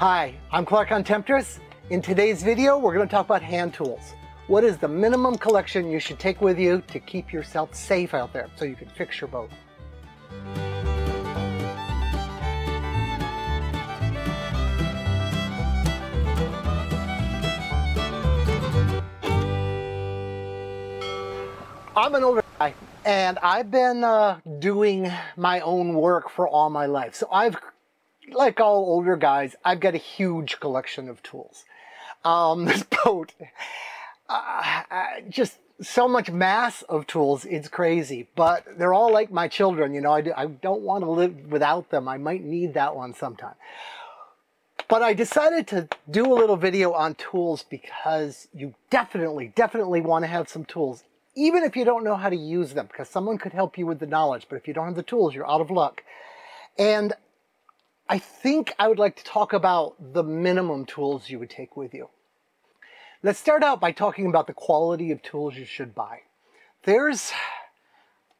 Hi, I'm Clark on Temptress. In today's video, we're going to talk about hand tools. What is the minimum collection you should take with you to keep yourself safe out there so you can fix your boat? I'm an older guy and I've been uh, doing my own work for all my life. So I've, like all older guys, I've got a huge collection of tools. Um, this boat, uh, uh, just so much mass of tools, it's crazy. But they're all like my children, you know, I, do, I don't want to live without them. I might need that one sometime. But I decided to do a little video on tools because you definitely, definitely want to have some tools even if you don't know how to use them, because someone could help you with the knowledge, but if you don't have the tools, you're out of luck. And I think I would like to talk about the minimum tools you would take with you. Let's start out by talking about the quality of tools you should buy. There's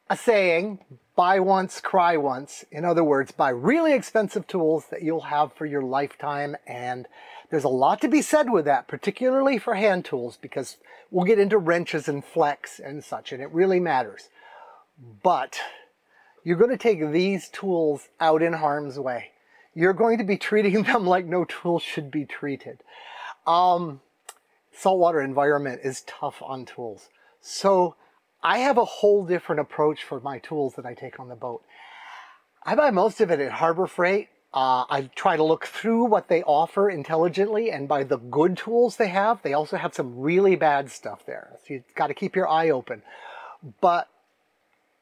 a saying, buy once, cry once. In other words, buy really expensive tools that you'll have for your lifetime. And there's a lot to be said with that, particularly for hand tools, because we'll get into wrenches and flex and such, and it really matters. But you're going to take these tools out in harm's way. You're going to be treating them like no tool should be treated. Um, saltwater environment is tough on tools. So I have a whole different approach for my tools that I take on the boat. I buy most of it at Harbor Freight. Uh, I try to look through what they offer intelligently and by the good tools they have. They also have some really bad stuff there. So you've got to keep your eye open. But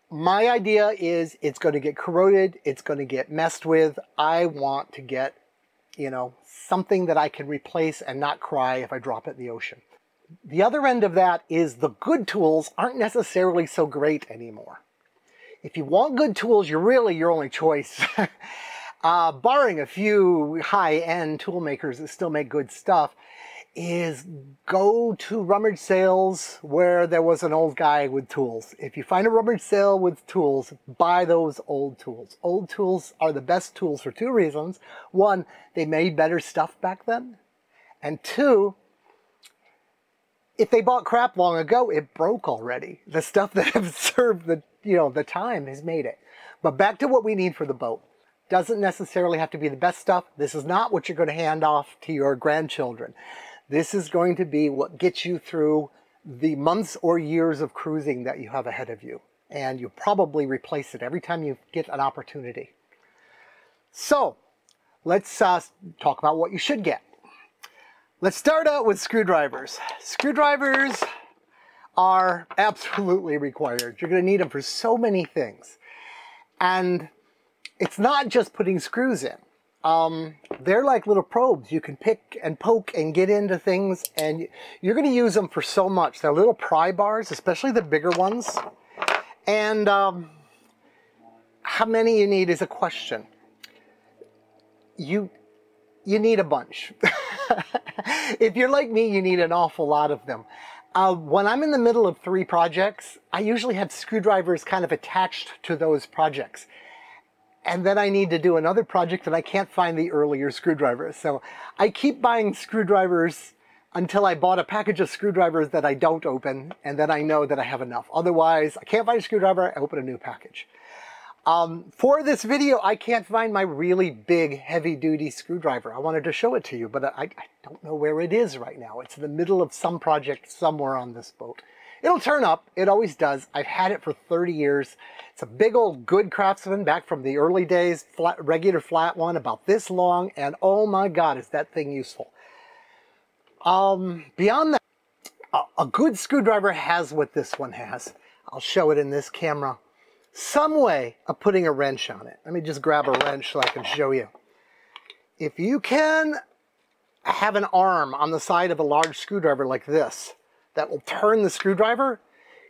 my idea is it's going to get corroded. It's going to get messed with. I want to get, you know, something that I can replace and not cry if I drop it in the ocean. The other end of that is the good tools aren't necessarily so great anymore. If you want good tools, you're really your only choice. uh, barring a few high-end tool makers that still make good stuff, is go to rummage sales where there was an old guy with tools. If you find a rummage sale with tools, buy those old tools. Old tools are the best tools for two reasons. One, they made better stuff back then. And two, if they bought crap long ago, it broke already. The stuff that have served the, you know, the time has made it. But back to what we need for the boat. Doesn't necessarily have to be the best stuff. This is not what you're going to hand off to your grandchildren. This is going to be what gets you through the months or years of cruising that you have ahead of you. And you'll probably replace it every time you get an opportunity. So let's uh, talk about what you should get. Let's start out with screwdrivers. Screwdrivers are absolutely required. You're going to need them for so many things. And it's not just putting screws in. Um, they're like little probes. You can pick and poke and get into things and you're going to use them for so much. They're little pry bars, especially the bigger ones. And um, how many you need is a question. You, you need a bunch. if you're like me, you need an awful lot of them. Uh, when I'm in the middle of three projects, I usually have screwdrivers kind of attached to those projects. And then I need to do another project and I can't find the earlier screwdrivers. So I keep buying screwdrivers until I bought a package of screwdrivers that I don't open and then I know that I have enough. Otherwise, I can't find a screwdriver, I open a new package. Um, for this video, I can't find my really big, heavy-duty screwdriver. I wanted to show it to you, but I, I, don't know where it is right now. It's in the middle of some project somewhere on this boat. It'll turn up. It always does. I've had it for 30 years. It's a big old good craftsman back from the early days, flat, regular flat one, about this long, and oh my God, is that thing useful. Um, beyond that, a, a good screwdriver has what this one has. I'll show it in this camera some way of putting a wrench on it. Let me just grab a wrench so I can show you. If you can have an arm on the side of a large screwdriver like this that will turn the screwdriver,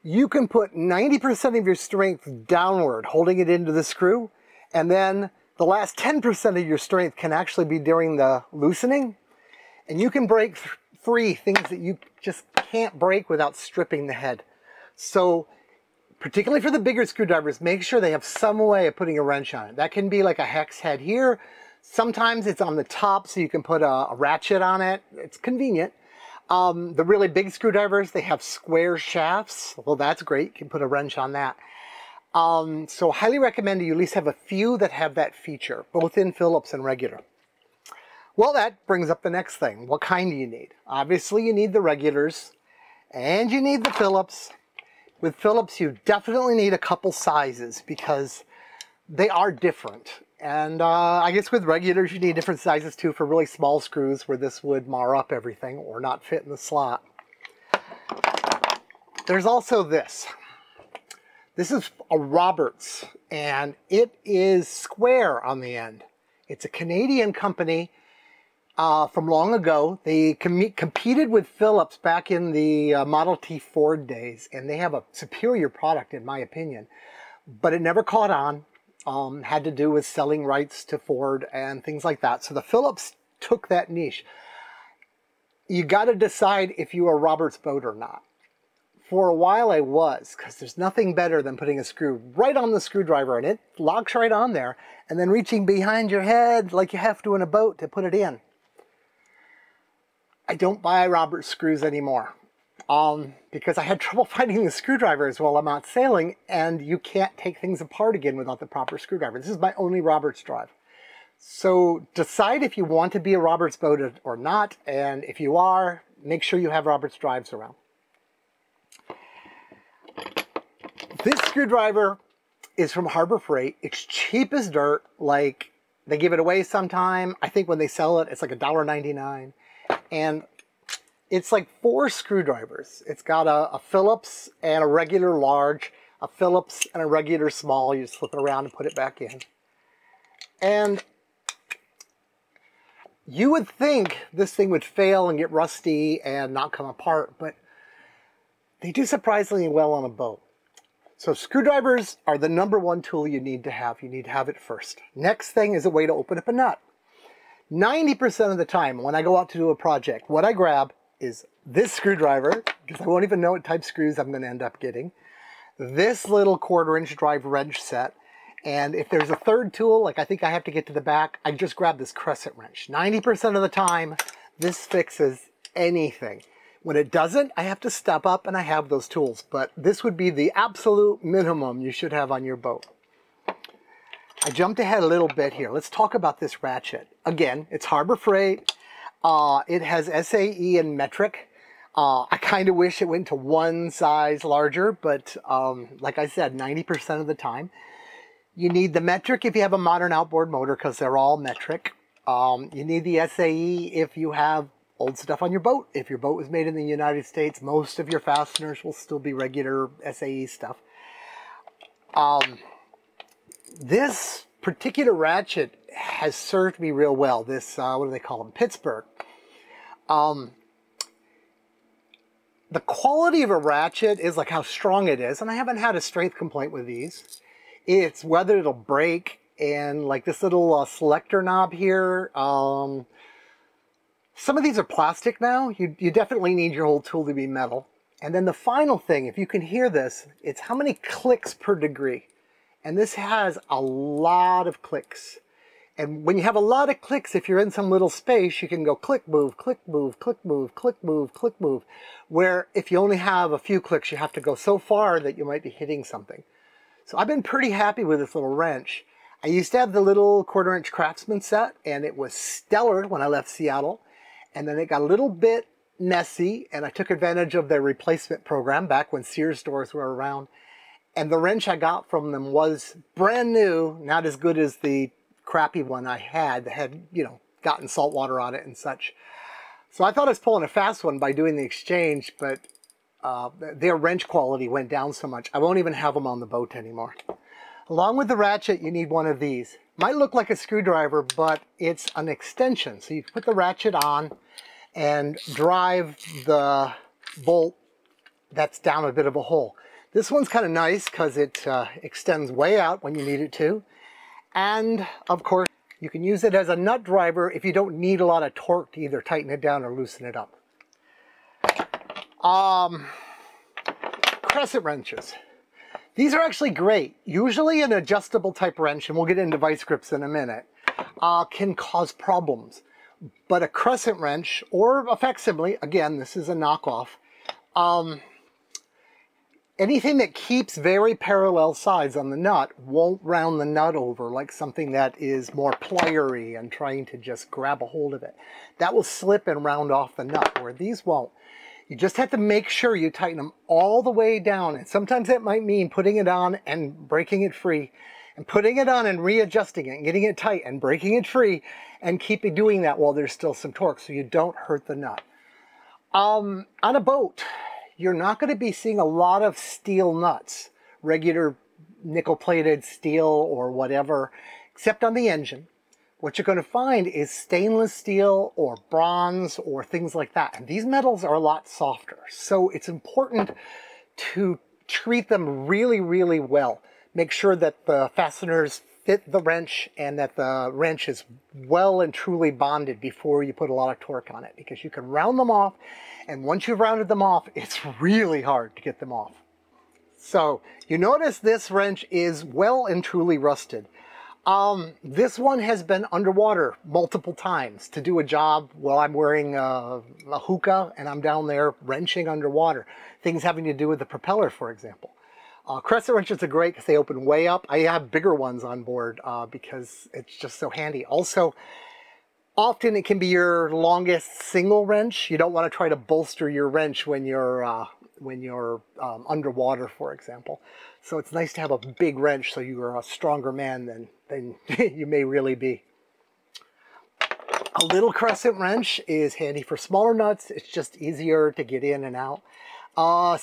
you can put 90% of your strength downward, holding it into the screw, and then the last 10% of your strength can actually be during the loosening, and you can break free things that you just can't break without stripping the head. So particularly for the bigger screwdrivers, make sure they have some way of putting a wrench on it. That can be like a hex head here. Sometimes it's on the top so you can put a, a ratchet on it. It's convenient. Um, the really big screwdrivers, they have square shafts. Well, that's great. You can put a wrench on that. Um, so highly recommend you at least have a few that have that feature, both in Phillips and regular. Well, that brings up the next thing. What kind do you need? Obviously, you need the regulars and you need the Phillips. With Phillips, you definitely need a couple sizes because they are different. And uh, I guess with regulars, you need different sizes too for really small screws where this would mar up everything or not fit in the slot. There's also this. This is a Roberts and it is square on the end. It's a Canadian company uh, from long ago. They com competed with Phillips back in the uh, Model T Ford days and they have a superior product in my opinion. But it never caught on um, had to do with selling rights to Ford and things like that. So the Phillips took that niche. You got to decide if you are Robert's boat or not. For a while I was, because there's nothing better than putting a screw right on the screwdriver and it locks right on there, and then reaching behind your head like you have to in a boat to put it in. I don't buy Robert's screws anymore um, because I had trouble finding the screwdrivers while I'm out sailing and you can't take things apart again without the proper screwdriver. This is my only Roberts drive. So decide if you want to be a Roberts boat or not, and if you are, make sure you have Roberts drives around. This screwdriver is from Harbor Freight. It's cheap as dirt, like they give it away sometime. I think when they sell it, it's like $1.99. And it's like four screwdrivers. It's got a, a, Phillips and a regular large, a Phillips and a regular small. You just flip it around and put it back in. And you would think this thing would fail and get rusty and not come apart, but they do surprisingly well on a boat. So screwdrivers are the number one tool you need to have. You need to have it first. Next thing is a way to open up a nut. 90% of the time when I go out to do a project, what I grab is this screwdriver, because I won't even know what type screws I'm going to end up getting, this little quarter inch drive wrench set, and if there's a third tool, like I think I have to get to the back, I just grab this crescent wrench. 90% of the time, this fixes anything. When it doesn't, I have to step up and I have those tools, but this would be the absolute minimum you should have on your boat. I jumped ahead a little bit here. Let's talk about this ratchet. Again, it's Harbor Freight. Uh, it has SAE and metric. Uh, I kind of wish it went to one size larger, but um, like I said, 90% of the time. You need the metric if you have a modern outboard motor because they're all metric. Um, you need the SAE if you have old stuff on your boat. If your boat was made in the United States, most of your fasteners will still be regular SAE stuff. Um, this particular ratchet has served me real well. This, uh, what do they call them? Pittsburgh. Um, the quality of a ratchet is like how strong it is, and I haven't had a strength complaint with these. It's whether it'll break, and like this little uh, selector knob here, um, some of these are plastic now. You, you definitely need your whole tool to be metal. And then the final thing, if you can hear this, it's how many clicks per degree. And this has a lot of clicks. And when you have a lot of clicks, if you're in some little space, you can go click, move, click, move, click, move, click, move, click, move. Where if you only have a few clicks, you have to go so far that you might be hitting something. So I've been pretty happy with this little wrench. I used to have the little quarter inch Craftsman set and it was stellar when I left Seattle. And then it got a little bit messy and I took advantage of their replacement program back when Sears stores were around and the wrench I got from them was brand new, not as good as the crappy one I had that had, you know, gotten salt water on it and such. So I thought I was pulling a fast one by doing the exchange, but uh, their wrench quality went down so much, I won't even have them on the boat anymore. Along with the ratchet, you need one of these. Might look like a screwdriver, but it's an extension. So you put the ratchet on and drive the bolt that's down a bit of a hole. This one's kind of nice because it uh, extends way out when you need it to. And of course, you can use it as a nut driver if you don't need a lot of torque to either tighten it down or loosen it up. Um, crescent wrenches. These are actually great. Usually an adjustable type wrench, and we'll get into vice grips in a minute, uh, can cause problems. But a crescent wrench or a facsimile, again, this is a knockoff, um, anything that keeps very parallel sides on the nut won't round the nut over like something that is more pliery and trying to just grab a hold of it. That will slip and round off the nut, where these won't. You just have to make sure you tighten them all the way down. And sometimes that might mean putting it on and breaking it free and putting it on and readjusting it and getting it tight and breaking it free and keep doing that while there's still some torque so you don't hurt the nut. Um, on a boat, you're not going to be seeing a lot of steel nuts, regular nickel plated steel or whatever, except on the engine. What you're going to find is stainless steel or bronze or things like that. And these metals are a lot softer. So it's important to treat them really, really well. Make sure that the fasteners fit the wrench and that the wrench is well and truly bonded before you put a lot of torque on it because you can round them off and once you've rounded them off it's really hard to get them off. So you notice this wrench is well and truly rusted. Um, this one has been underwater multiple times to do a job while I'm wearing a, a hookah and I'm down there wrenching underwater. Things having to do with the propeller, for example. Uh, crescent wrenches are great because they open way up. I have bigger ones on board uh, because it's just so handy. Also, often it can be your longest single wrench. You don't want to try to bolster your wrench when you're uh, when you're um, underwater, for example. So it's nice to have a big wrench so you're a stronger man than, than you may really be. A little crescent wrench is handy for smaller nuts. It's just easier to get in and out. Uh,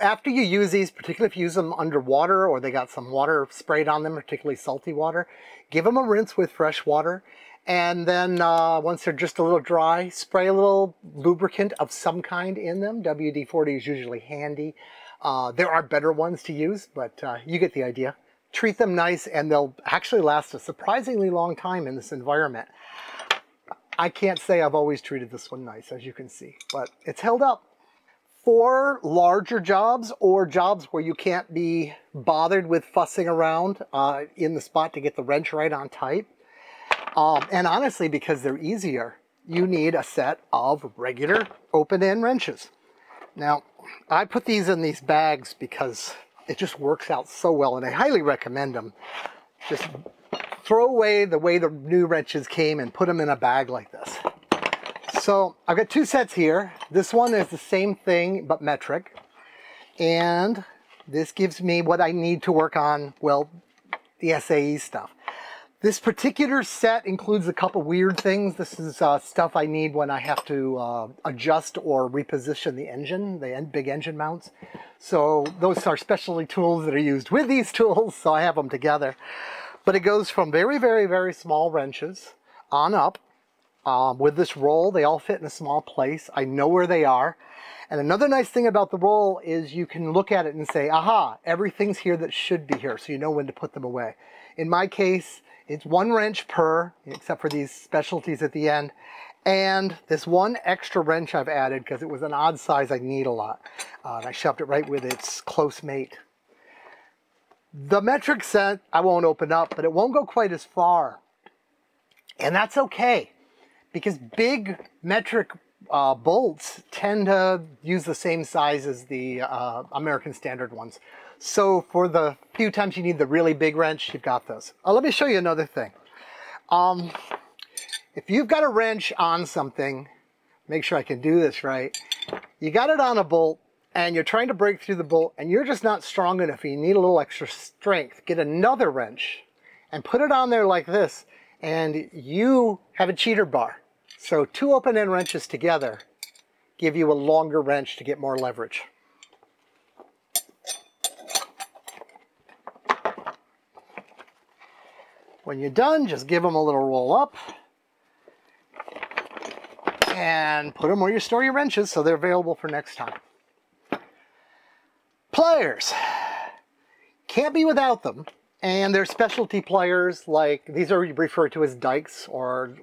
after you use these, particularly if you use them underwater or they got some water sprayed on them, particularly salty water, give them a rinse with fresh water. And then uh, once they're just a little dry, spray a little lubricant of some kind in them. WD-40 is usually handy. Uh, there are better ones to use, but uh, you get the idea. Treat them nice and they'll actually last a surprisingly long time in this environment. I can't say I've always treated this one nice, as you can see, but it's held up for larger jobs or jobs where you can't be bothered with fussing around uh, in the spot to get the wrench right on tight. Um, and honestly, because they're easier, you need a set of regular open-end wrenches. Now, I put these in these bags because it just works out so well, and I highly recommend them. Just throw away the way the new wrenches came and put them in a bag like this. So I've got two sets here. This one is the same thing, but metric. And this gives me what I need to work on, well, the SAE stuff. This particular set includes a couple weird things. This is uh, stuff I need when I have to uh, adjust or reposition the engine, the big engine mounts. So those are specialty tools that are used with these tools, so I have them together. But it goes from very, very, very small wrenches on up um, with this roll, they all fit in a small place. I know where they are. And another nice thing about the roll is you can look at it and say, aha, everything's here that should be here, so you know when to put them away. In my case, it's one wrench per, except for these specialties at the end, and this one extra wrench I've added because it was an odd size I need a lot. Uh, and I shoved it right with its close mate. The metric set I won't open up, but it won't go quite as far. And that's okay because big metric uh, bolts tend to use the same size as the uh, American standard ones. So for the few times you need the really big wrench, you've got those. Uh, let me show you another thing. Um, if you've got a wrench on something, make sure I can do this right. You got it on a bolt and you're trying to break through the bolt and you're just not strong enough. You need a little extra strength. Get another wrench and put it on there like this and you have a cheater bar. So two open end wrenches together give you a longer wrench to get more leverage. When you're done, just give them a little roll up and put them where you store your wrenches so they're available for next time. Pliers. Can't be without them. And they're specialty pliers like, these are referred to as dikes or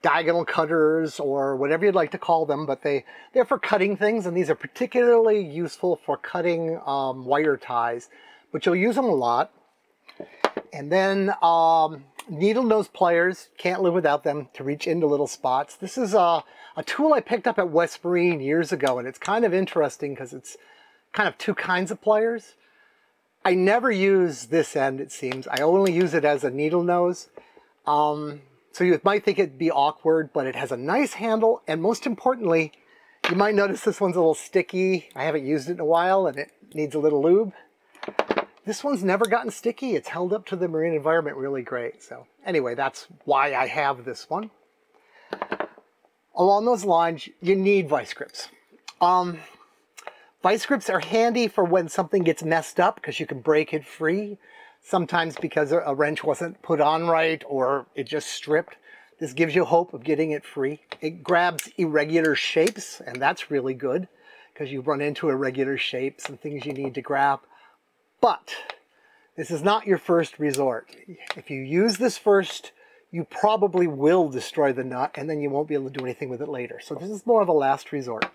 diagonal cutters or whatever you'd like to call them, but they, they're for cutting things and these are particularly useful for cutting um, wire ties, but you'll use them a lot. And then um, needle nose pliers, can't live without them to reach into little spots. This is a, a tool I picked up at West Marine years ago, and it's kind of interesting because it's kind of two kinds of pliers. I never use this end, it seems. I only use it as a needle nose. Um, so you might think it'd be awkward, but it has a nice handle, and most importantly, you might notice this one's a little sticky. I haven't used it in a while, and it needs a little lube. This one's never gotten sticky. It's held up to the marine environment really great. So anyway, that's why I have this one. Along those lines, you need vice grips. Um, vice grips are handy for when something gets messed up because you can break it free. Sometimes because a wrench wasn't put on right or it just stripped. This gives you hope of getting it free. It grabs irregular shapes, and that's really good because you run into irregular shapes and things you need to grab. But this is not your first resort. If you use this first, you probably will destroy the nut and then you won't be able to do anything with it later. So this is more of a last resort.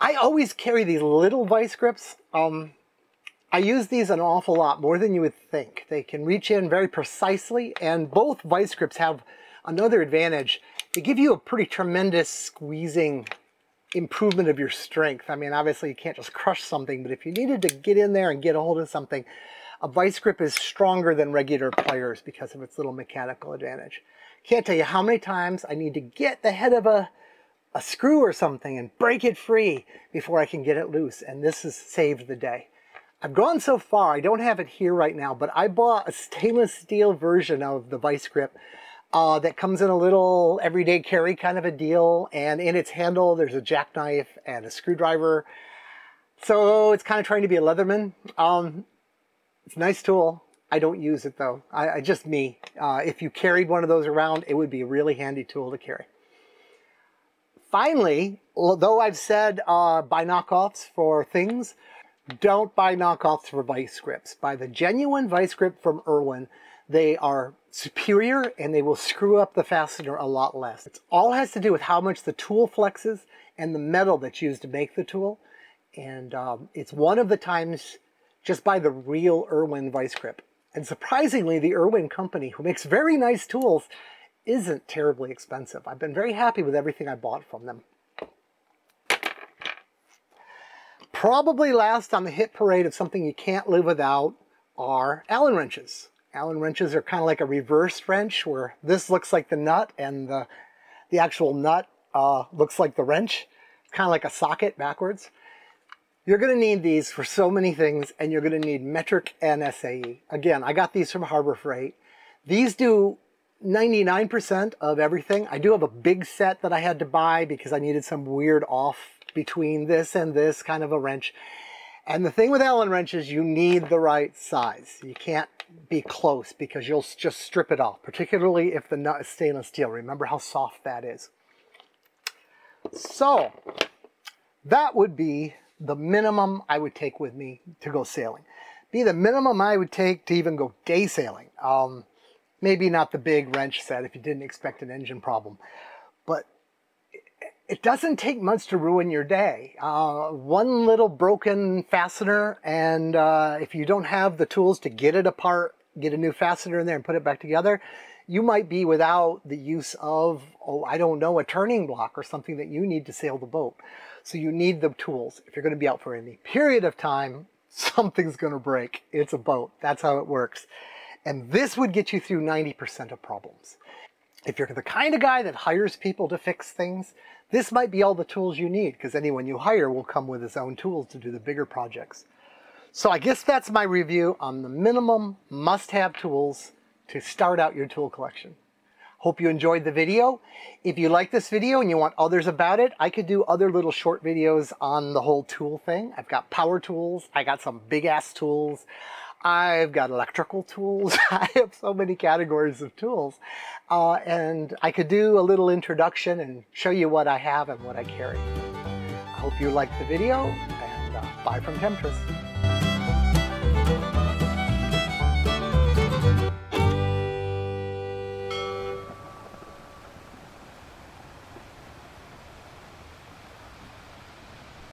I always carry these little vice grips. Um, I use these an awful lot, more than you would think. They can reach in very precisely, and both vice grips have another advantage. They give you a pretty tremendous squeezing improvement of your strength. I mean, obviously you can't just crush something, but if you needed to get in there and get a hold of something, a vice grip is stronger than regular pliers because of its little mechanical advantage. Can't tell you how many times I need to get the head of a, a screw or something and break it free before I can get it loose, and this has saved the day. I've gone so far, I don't have it here right now, but I bought a stainless steel version of the vice grip uh, that comes in a little everyday carry kind of a deal. And in its handle, there's a jackknife and a screwdriver. So it's kind of trying to be a Leatherman. Um, it's a nice tool. I don't use it though. I, I just me. Uh, if you carried one of those around, it would be a really handy tool to carry. Finally, although I've said uh, buy knockoffs for things, don't buy knockoffs for vice grips. Buy the genuine vice grip from Irwin. They are superior and they will screw up the fastener a lot less. It all has to do with how much the tool flexes and the metal that's used to make the tool. And um, it's one of the times just by the real Irwin vice grip. And surprisingly, the Irwin company, who makes very nice tools, isn't terribly expensive. I've been very happy with everything I bought from them. Probably last on the hit parade of something you can't live without are Allen wrenches. Allen wrenches are kind of like a reverse wrench where this looks like the nut and the, the actual nut uh, looks like the wrench, kind of like a socket backwards. You're going to need these for so many things and you're going to need metric and SAE. Again, I got these from Harbor Freight. These do 99% of everything. I do have a big set that I had to buy because I needed some weird off between this and this kind of a wrench. And the thing with Allen wrenches, you need the right size. You can't be close because you'll just strip it off, particularly if the nut is stainless steel. Remember how soft that is. So that would be the minimum I would take with me to go sailing. Be the minimum I would take to even go day sailing. Um, maybe not the big wrench set if you didn't expect an engine problem, but it doesn't take much to ruin your day. Uh, one little broken fastener, and uh, if you don't have the tools to get it apart, get a new fastener in there and put it back together, you might be without the use of, oh, I don't know, a turning block or something that you need to sail the boat. So you need the tools. If you're going to be out for any period of time, something's going to break. It's a boat. That's how it works. And this would get you through 90% of problems. If you're the kind of guy that hires people to fix things, this might be all the tools you need because anyone you hire will come with his own tools to do the bigger projects. So I guess that's my review on the minimum must-have tools to start out your tool collection. Hope you enjoyed the video. If you like this video and you want others about it, I could do other little short videos on the whole tool thing. I've got power tools. I got some big ass tools. I've got electrical tools. I have so many categories of tools. Uh, and I could do a little introduction and show you what I have and what I carry. I hope you liked the video and uh, bye from Temptress.